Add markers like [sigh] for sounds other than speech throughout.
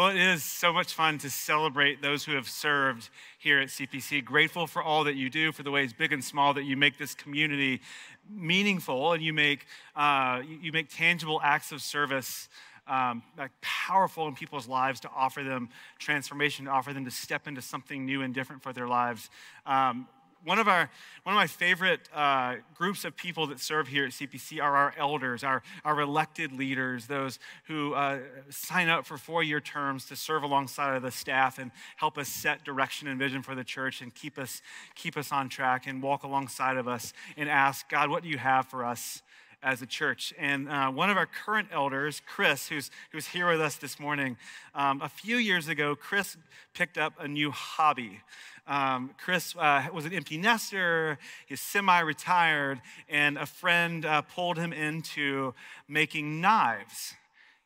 Well, it is so much fun to celebrate those who have served here at CPC. Grateful for all that you do, for the ways big and small that you make this community meaningful and you make, uh, you make tangible acts of service um, like powerful in people's lives to offer them transformation, to offer them to step into something new and different for their lives. Um, one of our one of my favorite uh, groups of people that serve here at CPC are our elders, our, our elected leaders, those who uh, sign up for four-year terms to serve alongside of the staff and help us set direction and vision for the church and keep us keep us on track and walk alongside of us and ask God, what do you have for us? As a church. And uh, one of our current elders, Chris, who's, who's here with us this morning, um, a few years ago, Chris picked up a new hobby. Um, Chris uh, was an empty nester, he's semi retired, and a friend uh, pulled him into making knives.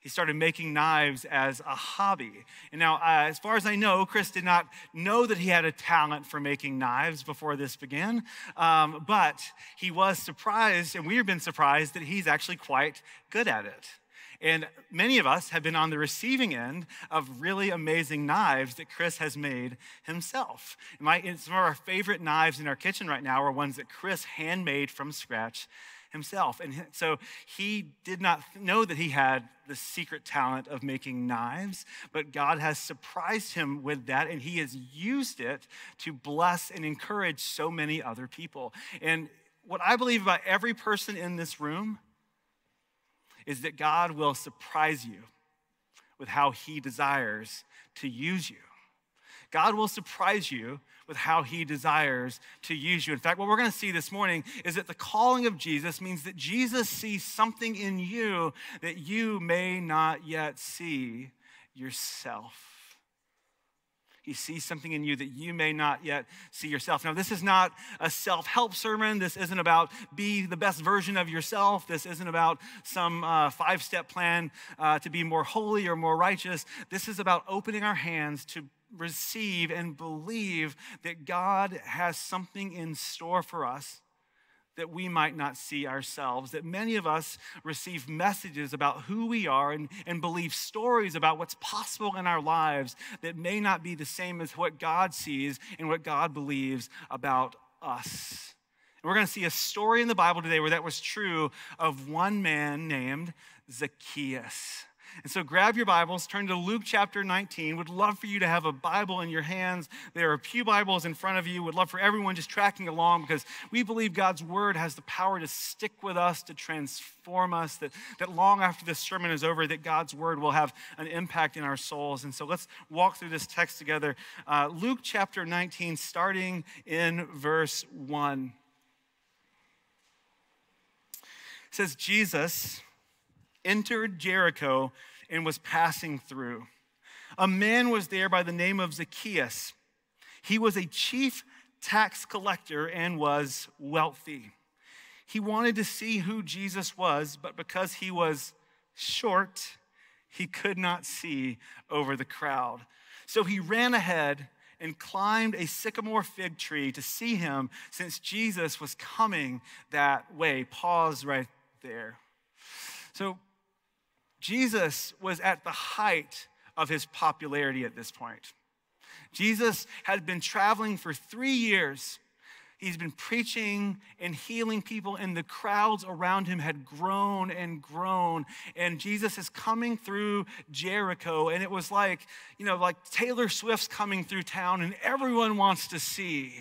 He started making knives as a hobby. And now, uh, as far as I know, Chris did not know that he had a talent for making knives before this began. Um, but he was surprised, and we've been surprised, that he's actually quite good at it. And many of us have been on the receiving end of really amazing knives that Chris has made himself. My, some of our favorite knives in our kitchen right now are ones that Chris handmade from scratch himself. And so he did not know that he had the secret talent of making knives, but God has surprised him with that, and he has used it to bless and encourage so many other people. And what I believe about every person in this room is that God will surprise you with how he desires to use you. God will surprise you with how he desires to use you. In fact, what we're going to see this morning is that the calling of Jesus means that Jesus sees something in you that you may not yet see yourself. He sees something in you that you may not yet see yourself. Now, this is not a self help sermon. This isn't about be the best version of yourself. This isn't about some uh, five step plan uh, to be more holy or more righteous. This is about opening our hands to receive and believe that God has something in store for us that we might not see ourselves. That many of us receive messages about who we are and, and believe stories about what's possible in our lives that may not be the same as what God sees and what God believes about us. And we're going to see a story in the Bible today where that was true of one man named Zacchaeus. And so grab your Bibles, turn to Luke chapter 19. Would love for you to have a Bible in your hands. There are Pew Bibles in front of you. Would love for everyone just tracking along because we believe God's word has the power to stick with us, to transform us, that, that long after this sermon is over, that God's word will have an impact in our souls. And so let's walk through this text together. Uh, Luke chapter 19, starting in verse 1. It says, Jesus entered Jericho and was passing through. A man was there by the name of Zacchaeus. He was a chief tax collector and was wealthy. He wanted to see who Jesus was, but because he was short, he could not see over the crowd. So he ran ahead and climbed a sycamore fig tree to see him since Jesus was coming that way. Pause right there. So Jesus was at the height of his popularity at this point. Jesus had been traveling for three years. He's been preaching and healing people, and the crowds around him had grown and grown. And Jesus is coming through Jericho, and it was like, you know, like Taylor Swift's coming through town, and everyone wants to see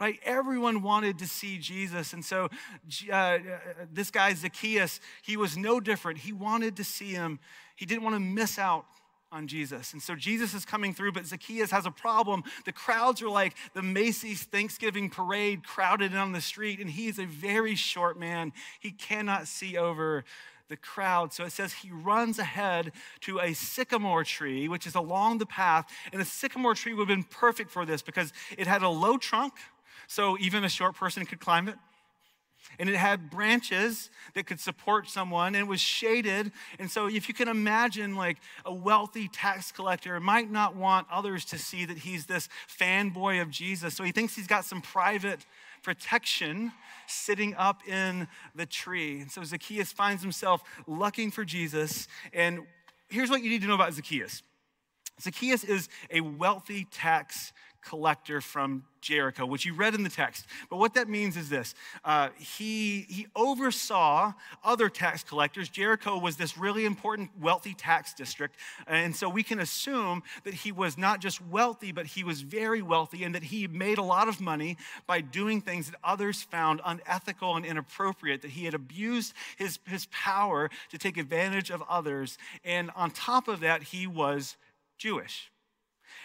right? Everyone wanted to see Jesus. And so uh, uh, this guy, Zacchaeus, he was no different. He wanted to see him, he didn't want to miss out on Jesus. And so Jesus is coming through, but Zacchaeus has a problem. The crowds are like the Macy's Thanksgiving parade crowded on the street, and he's a very short man. He cannot see over the crowd. So it says he runs ahead to a sycamore tree, which is along the path. And a sycamore tree would have been perfect for this because it had a low trunk, so even a short person could climb it. And it had branches that could support someone, and it was shaded. And so, if you can imagine, like a wealthy tax collector might not want others to see that he's this fanboy of Jesus. So, he thinks he's got some private protection sitting up in the tree. And so, Zacchaeus finds himself looking for Jesus. And here's what you need to know about Zacchaeus Zacchaeus is a wealthy tax collector from Jericho, which you read in the text. But what that means is this uh, he, he oversaw other tax collectors. Jericho was this really important, wealthy tax district. And so we can assume that he was not just wealthy, but he was very wealthy and that he made a lot of money by doing things that others found unethical and inappropriate, that he had abused his, his power to take advantage of others. And on top of that, he was Jewish.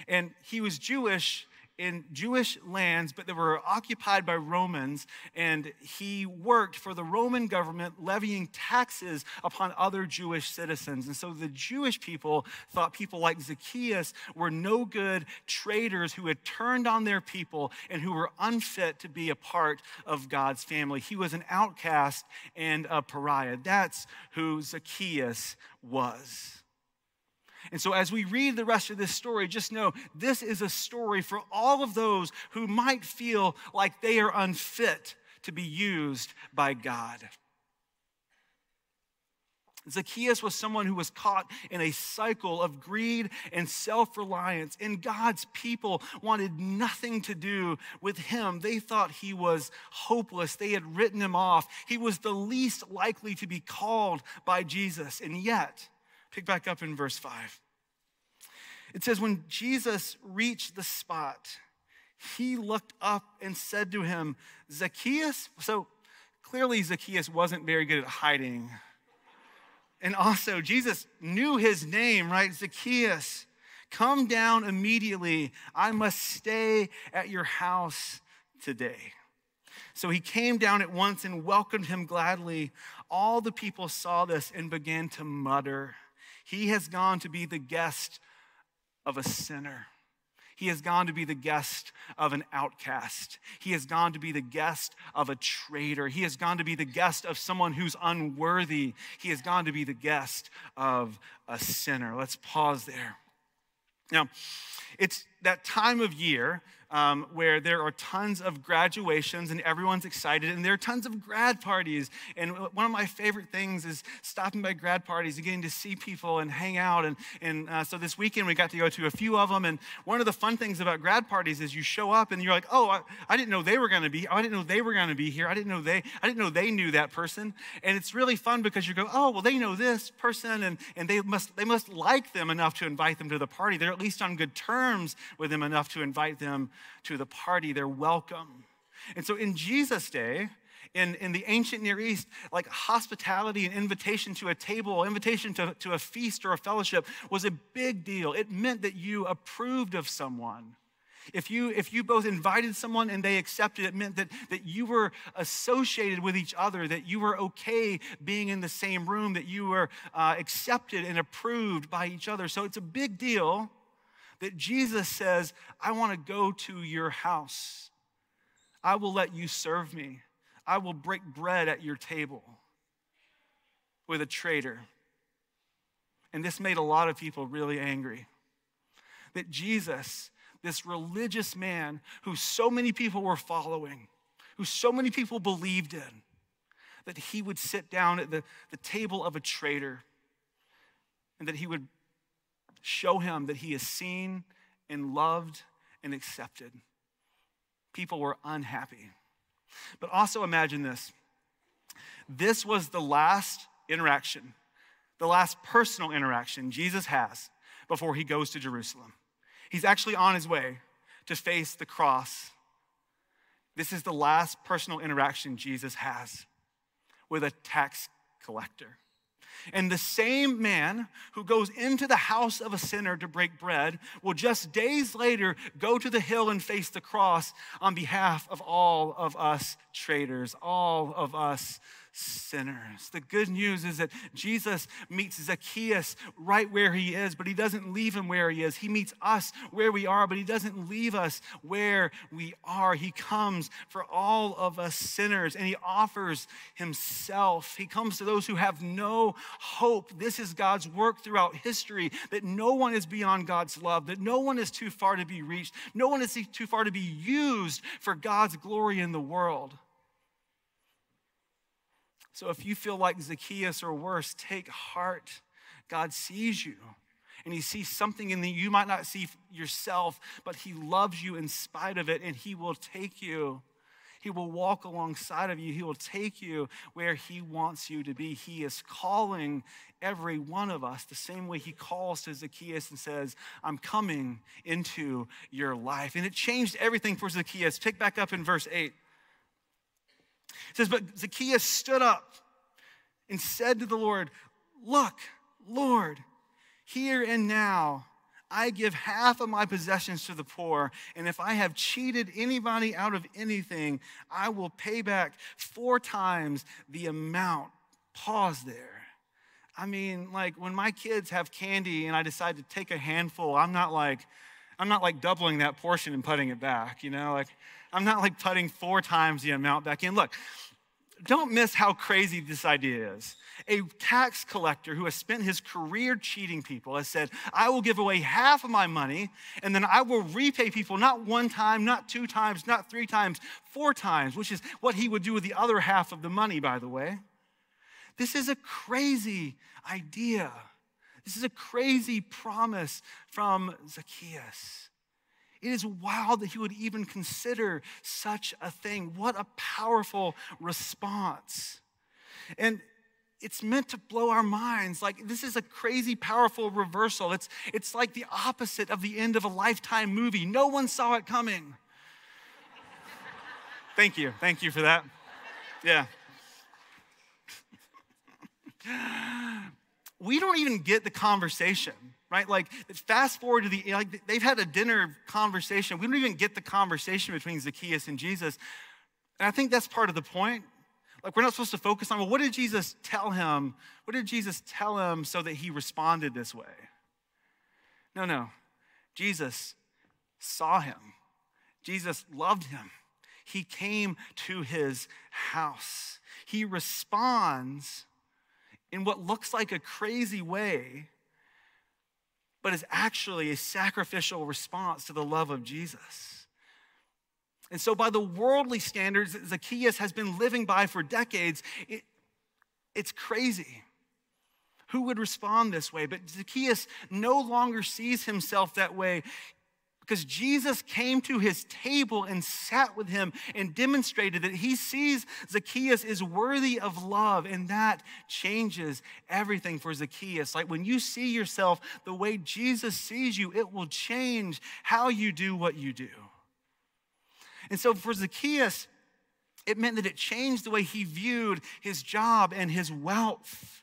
And he was Jewish in Jewish lands, but they were occupied by Romans, and he worked for the Roman government, levying taxes upon other Jewish citizens. And so the Jewish people thought people like Zacchaeus were no good traitors who had turned on their people and who were unfit to be a part of God's family. He was an outcast and a pariah. That's who Zacchaeus was. And so, as we read the rest of this story, just know this is a story for all of those who might feel like they are unfit to be used by God. Zacchaeus was someone who was caught in a cycle of greed and self reliance, and God's people wanted nothing to do with him. They thought he was hopeless, they had written him off. He was the least likely to be called by Jesus, and yet, Pick back up in verse 5. It says, When Jesus reached the spot, he looked up and said to him, Zacchaeus. So clearly, Zacchaeus wasn't very good at hiding. And also, Jesus knew his name, right? Zacchaeus, come down immediately. I must stay at your house today. So he came down at once and welcomed him gladly. All the people saw this and began to mutter. He has gone to be the guest of a sinner. He has gone to be the guest of an outcast. He has gone to be the guest of a traitor. He has gone to be the guest of someone who's unworthy. He has gone to be the guest of a sinner. Let's pause there. Now, it's that time of year um, where there are tons of graduations and everyone's excited, and there are tons of grad parties. And one of my favorite things is stopping by grad parties and getting to see people and hang out. And, and uh, so this weekend we got to go to a few of them. And one of the fun things about grad parties is you show up and you're like, oh, I, I didn't know they were going to be. Oh, I didn't know they were going to be here. I didn't know they. I didn't know they knew that person. And it's really fun because you go, oh, well, they know this person, and, and they must they must like them enough to invite them to the party. They're at least on good terms with them enough to invite them to the party. They're welcome. And so in Jesus' day, in, in the ancient Near East, like hospitality and invitation to a table, invitation to, to a feast or a fellowship was a big deal. It meant that you approved of someone. If you, if you both invited someone and they accepted, it meant that, that you were associated with each other, that you were okay being in the same room, that you were uh, accepted and approved by each other. So it's a big deal that Jesus says, I want to go to your house. I will let you serve me. I will break bread at your table with a traitor. And this made a lot of people really angry. That Jesus, this religious man who so many people were following, who so many people believed in, that he would sit down at the, the table of a traitor and that he would show him that he is seen and loved and accepted. People were unhappy. But also imagine this this was the last interaction, the last personal interaction Jesus has before he goes to Jerusalem. He's actually on his way to face the cross. This is the last personal interaction Jesus has with a tax collector. And the same man who goes into the house of a sinner to break bread will just days later go to the hill and face the cross on behalf of all of us traitors, all of us sinners. The good news is that Jesus meets Zacchaeus right where he is, but he doesn't leave him where he is. He meets us where we are, but he doesn't leave us where we are. He comes for all of us sinners and he offers himself. He comes to those who have no hope. This is God's work throughout history that no one is beyond God's love, that no one is too far to be reached, no one is too far to be used for God's glory in the world. So if you feel like Zacchaeus or worse, take heart. God sees you and he sees something in the you might not see yourself, but he loves you in spite of it, and he will take you. He will walk alongside of you. He will take you where He wants you to be. He is calling every one of us the same way He calls to Zacchaeus and says, I'm coming into your life. And it changed everything for Zacchaeus. Pick back up in verse 8. It says, But Zacchaeus stood up and said to the Lord, Look, Lord, here and now I give half of my possessions to the poor, and if I have cheated anybody out of anything, I will pay back four times the amount. Pause there. I mean, like when my kids have candy and I decide to take a handful, I'm not like, I'm not like doubling that portion and putting it back, you know? Like, I'm not like putting four times the amount back in. Look, don't miss how crazy this idea is. A tax collector who has spent his career cheating people has said, I will give away half of my money and then I will repay people not one time, not two times, not three times, four times, which is what he would do with the other half of the money, by the way. This is a crazy idea. This is a crazy promise from Zacchaeus. It is wild that he would even consider such a thing. What a powerful response. And it's meant to blow our minds. Like, this is a crazy, powerful reversal. It's, it's like the opposite of the end of a lifetime movie. No one saw it coming. [laughs] Thank you. Thank you for that. Yeah. [laughs] we don't even get the conversation right? Like, fast forward to the, like, they've had a dinner conversation. We don't even get the conversation between Zacchaeus and Jesus. And I think that's part of the point. Like, we're not supposed to focus on, well, what did Jesus tell him? What did Jesus tell him so that he responded this way? No, no. Jesus saw him, Jesus loved him. He came to his house. He responds in what looks like a crazy way but is actually a sacrificial response to the love of Jesus. And so, by the worldly standards that Zacchaeus has been living by for decades, it, it's crazy. Who would respond this way? But Zacchaeus no longer sees himself that way because Jesus came to his table and sat with him and demonstrated that he sees Zacchaeus is worthy of love, and that changes everything for Zacchaeus. Like when you see yourself the way Jesus sees you, it will change how you do what you do. And so for Zacchaeus, it meant that it changed the way he viewed his job and his wealth.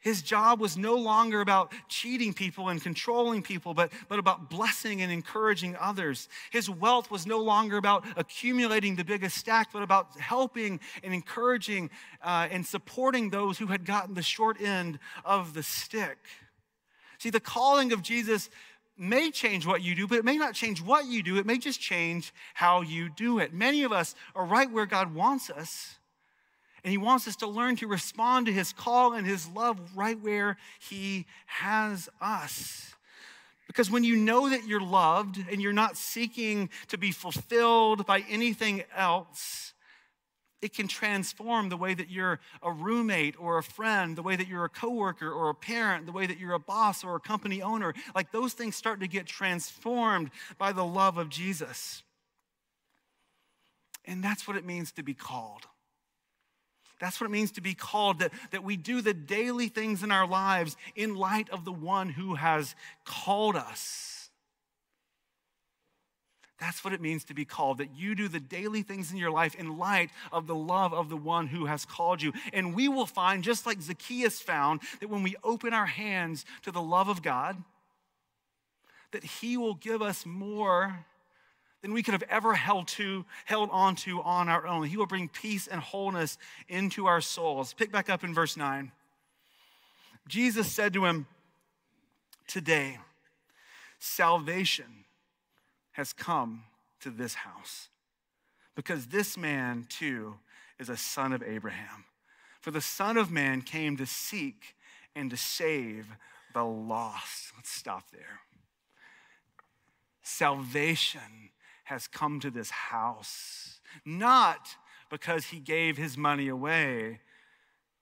His job was no longer about cheating people and controlling people, but, but about blessing and encouraging others. His wealth was no longer about accumulating the biggest stack, but about helping and encouraging uh, and supporting those who had gotten the short end of the stick. See, the calling of Jesus may change what you do, but it may not change what you do. It may just change how you do it. Many of us are right where God wants us and he wants us to learn to respond to his call and his love right where he has us. Because when you know that you're loved and you're not seeking to be fulfilled by anything else, it can transform the way that you're a roommate or a friend, the way that you're a coworker or a parent, the way that you're a boss or a company owner. Like those things start to get transformed by the love of Jesus. And that's what it means to be called. That's what it means to be called, that, that we do the daily things in our lives in light of the one who has called us. That's what it means to be called, that you do the daily things in your life in light of the love of the one who has called you. And we will find, just like Zacchaeus found, that when we open our hands to the love of God, that he will give us more than we could have ever held to, held on to on our own. He will bring peace and wholeness into our souls. Pick back up in verse 9. Jesus said to him, Today, salvation has come to this house, because this man too is a son of Abraham. For the Son of Man came to seek and to save the lost. Let's stop there. Salvation has come to this house, not because he gave his money away,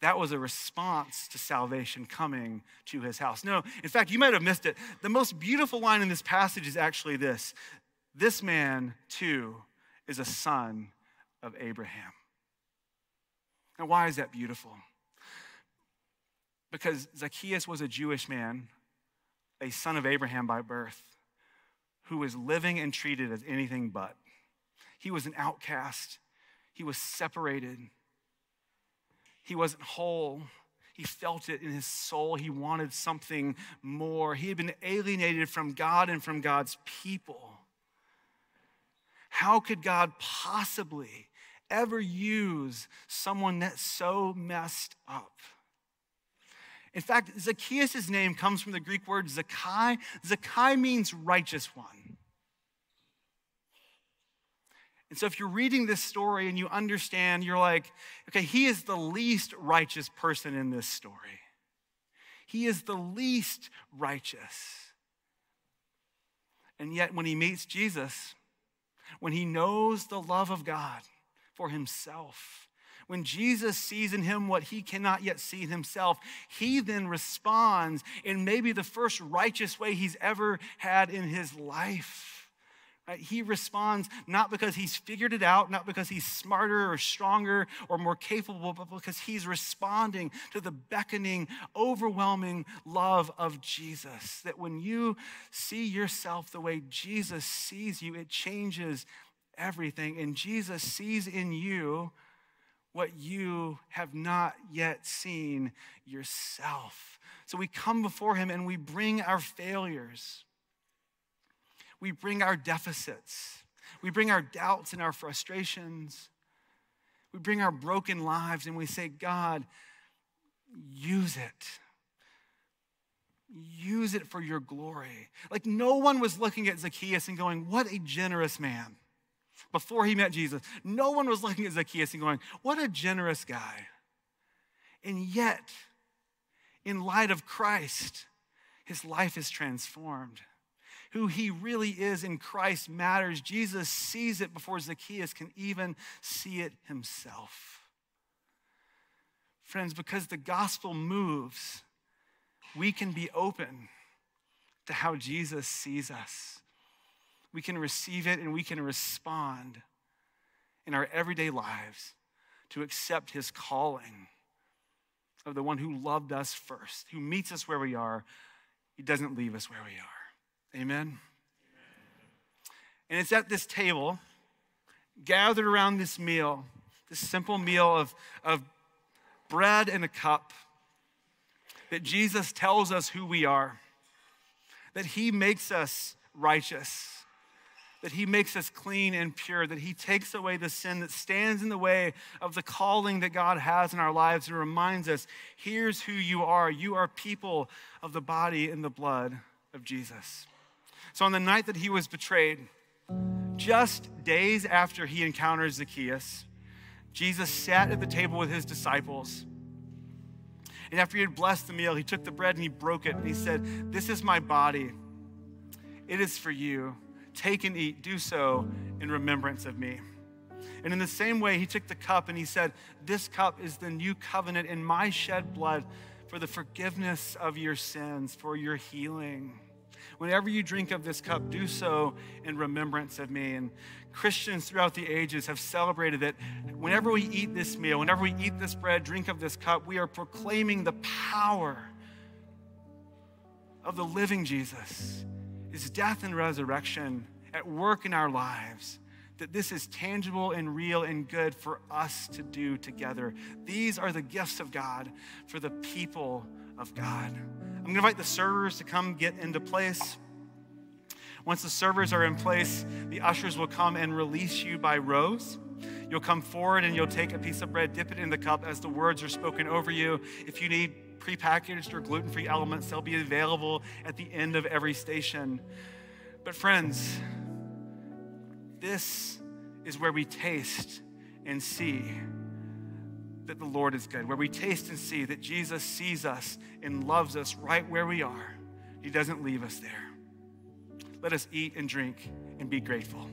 That was a response to salvation coming to his house. No, in fact, you might have missed it. The most beautiful line in this passage is actually this This man, too, is a son of Abraham. Now, why is that beautiful? Because Zacchaeus was a Jewish man, a son of Abraham by birth, who was living and treated as anything but. He was an outcast, he was separated he wasn't whole. He felt it in his soul. He wanted something more. He had been alienated from God and from God's people. How could God possibly ever use someone that's so messed up? In fact, Zacchaeus' name comes from the Greek word Zakai. Zakai means righteous one. And so, if you're reading this story and you understand, you're like, okay, he is the least righteous person in this story. He is the least righteous. And yet, when he meets Jesus, when he knows the love of God for himself, when Jesus sees in him what he cannot yet see in himself, he then responds in maybe the first righteous way he's ever had in his life. Right? He responds not because he's figured it out, not because he's smarter or stronger or more capable, but because he's responding to the beckoning, overwhelming love of Jesus. That when you see yourself the way Jesus sees you, it changes everything. And Jesus sees in you what you have not yet seen yourself. So we come before him and we bring our failures we bring our deficits, we bring our doubts and our frustrations, we bring our broken lives, and we say, God, use it. Use it for your glory. Like no one was looking at Zacchaeus and going, What a generous man. Before he met Jesus, no one was looking at Zacchaeus and going, What a generous guy. And yet, in light of Christ, his life is transformed who he really is in Christ matters. Jesus sees it before Zacchaeus can even see it himself. Friends, because the gospel moves, we can be open to how Jesus sees us. We can receive it and we can respond in our everyday lives to accept his calling of the one who loved us first, who meets us where we are. He doesn't leave us where we are. Amen? And it's at this table, gathered around this meal, this simple meal of, of bread and a cup, that Jesus tells us who we are, that He makes us righteous, that He makes us clean and pure, that He takes away the sin that stands in the way of the calling that God has in our lives and reminds us here's who you are. You are people of the body and the blood of Jesus. So on the night that he was betrayed, just days after he encounters Zacchaeus, Jesus sat at the table with his disciples. And after he had blessed the meal, he took the bread and he broke it and he said, This is my body. It is for you. Take and eat. Do so in remembrance of me. And in the same way, he took the cup and he said, This cup is the new covenant in my shed blood for the forgiveness of your sins, for your healing. Whenever you drink of this cup, do so in remembrance of me. And Christians throughout the ages have celebrated that whenever we eat this meal, whenever we eat this bread, drink of this cup, we are proclaiming the power of the living Jesus, his death and resurrection at work in our lives that this is tangible and real and good for us to do together. These are the gifts of God for the people of God. I'm to invite the servers to come get into place. Once the servers are in place, the ushers will come and release you by rows. You'll come forward and you'll take a piece of bread, dip it in the cup as the words are spoken over you. If you need prepackaged or gluten free elements, they'll be available at the end of every station. But, friends, this is where we taste and see that the Lord is good, where we taste and see that Jesus sees us and loves us right where we are. He doesn't leave us there. Let us eat and drink and be grateful.